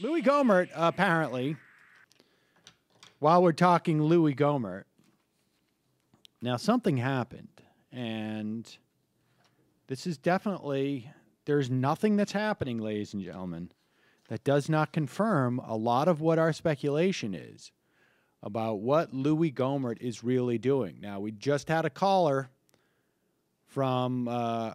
Louie Gohmert, apparently, while we're talking Louie Gohmert, now something happened, and this is definitely, there's nothing that's happening, ladies and gentlemen, that does not confirm a lot of what our speculation is about what Louie Gohmert is really doing. Now, we just had a caller from uh,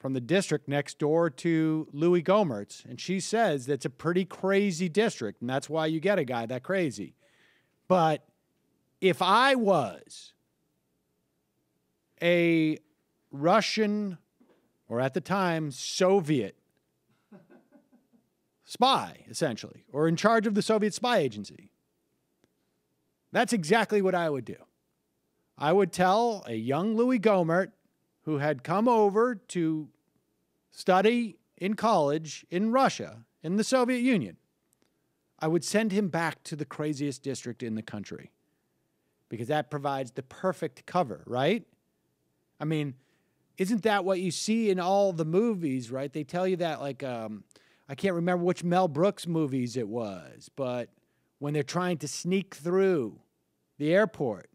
from the district next door to Louie Gohmert's, and she says that's a pretty crazy district, and that's why you get a guy that crazy. But if I was a Russian, or at the time, Soviet spy, essentially, or in charge of the Soviet spy agency, that's exactly what I would do. I would tell a young Louie Gohmert who had come over to study in college in Russia, in the Soviet Union, I would send him back to the craziest district in the country because that provides the perfect cover, right? I mean, isn't that what you see in all the movies, right? They tell you that, like, um, I can't remember which Mel Brooks movies it was, but when they're trying to sneak through the airport,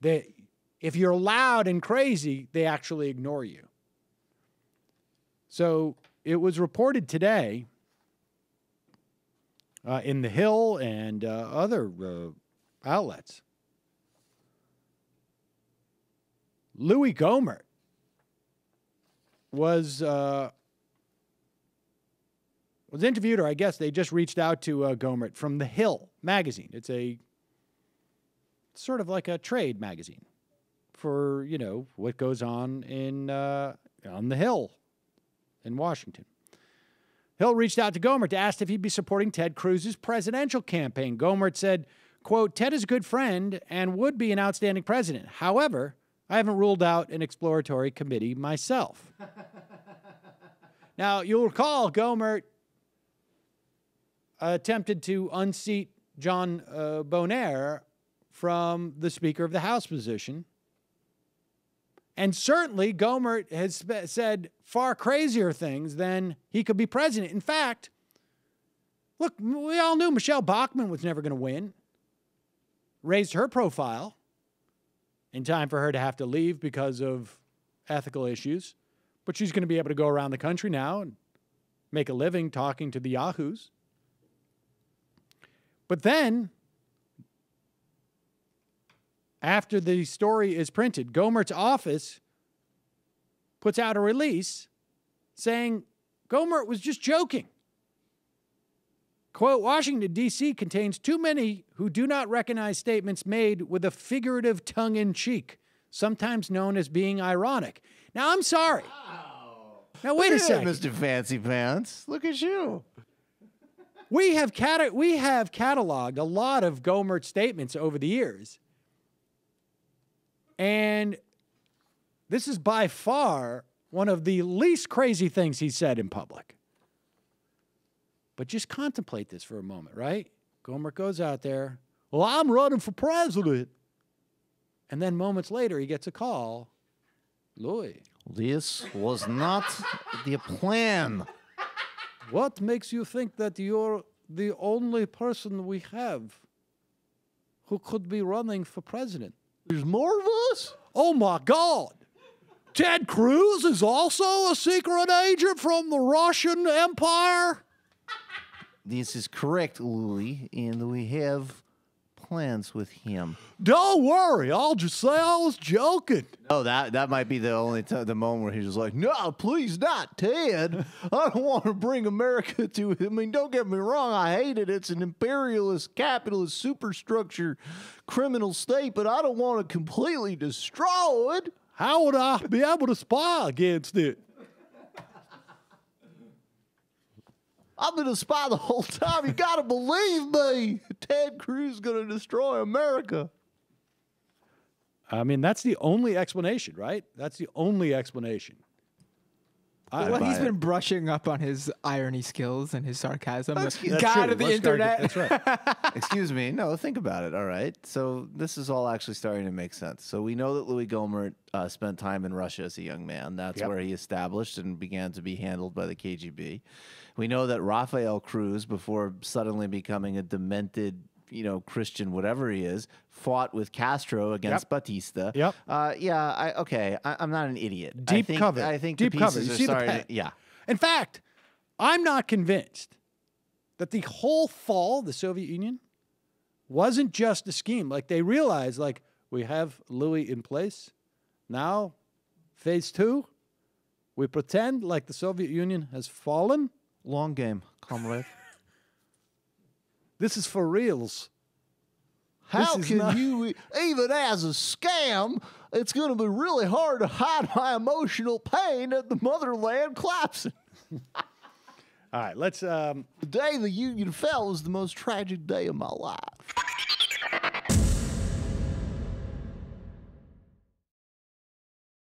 they, if you're loud and crazy, they actually ignore you. So it was reported today uh, in The Hill and uh, other uh, outlets. Louie Gohmert was uh, was interviewed, or I guess they just reached out to uh, Gohmert from The Hill magazine. It's a sort of like a trade magazine for you know what goes on in uh, on the Hill in Washington. Hill reached out to Gohmert to ask if he'd be supporting Ted Cruz's presidential campaign. Gohmert said, quote, Ted is a good friend and would be an outstanding president. However, I haven't ruled out an exploratory committee myself. now, you'll recall Gohmert attempted to unseat John uh, Boehner from the Speaker of the House position and certainly, Gohmert has said far crazier things than he could be president. In fact, look, we all knew Michele Bachmann was never going to win. Raised her profile in time for her to have to leave because of ethical issues. But she's going to be able to go around the country now and make a living talking to the Yahoos. But then after the story is printed, Gohmert's office puts out a release saying Gohmert was just joking. Quote Washington, D.C. contains too many who do not recognize statements made with a figurative tongue in cheek, sometimes known as being ironic. Now, I'm sorry. Wow. Now, wait Look a second. Mr. Fancy Pants. Look at you. We have, cat- we have cataloged a lot of Gohmert statements over the years. And this is by far one of the least crazy things he said in public. But just contemplate this for a moment, right? Gohmert goes out there, well, I'm running for president. And then moments later, he gets a call. Louie. This was not the plan. What makes you think that you're the only person we have who could be running for president? There's more of us? Oh my God. Ted Cruz is also a secret agent from the Russian Empire? This is correct, Louie, and we have plans with him. Don't worry, I'll just say I was joking. Oh, that that might be the only t- the moment where he's just like, "No, please not, Ted. I don't want to bring America to." I mean, don't get me wrong, I hate it. It's an imperialist, capitalist superstructure, criminal state, but I don't want to completely destroy it. How would I be able to spy against it? I've been a spy the whole time. You got to believe me. Ted Cruz is going to destroy America. I mean, that's the only explanation, right? That's the only explanation. I- well, buy he's it. been brushing up on his irony skills and his sarcasm. That's The cute. That's God true. of the Let's start it. internet. That's right. Excuse me. No, think about it. All right. So this is all actually starting to make sense. So we know that Louie Gohmert uh, spent time in Russia as a young man. That's Yep. where he established and began to be handled by the KGB. We know that Rafael Cruz, before suddenly becoming a demented, you know, Christian, whatever he is, fought with Castro against Yep. Batista. Yep. Uh, yeah. I, okay. I, I'm not an idiot. I Deep think, cover. I think Deep the cover. You see the to- yeah. In fact, I'm not convinced that the whole fall of the Soviet Union wasn't just a scheme. Like they realized, like we have Louie in place. Now, phase two, we pretend like the Soviet Union has fallen. Long game, comrade. This is for reals. How can not- you, even as a scam, it's going to be really hard to hide my emotional pain at the motherland collapsing. All right, let's um, The day the Union fell was the most tragic day of my life.